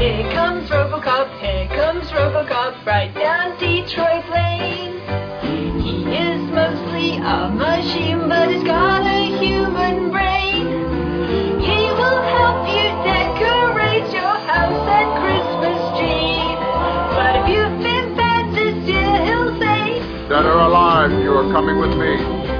Here comes Robocop, here comes Robocop, right down Detroit Lane. He is mostly a machine, but he's got a human brain. He will help you decorate your house at Christmas tree. But if you've been bad this year, he'll say, Dead or alive, you are coming with me.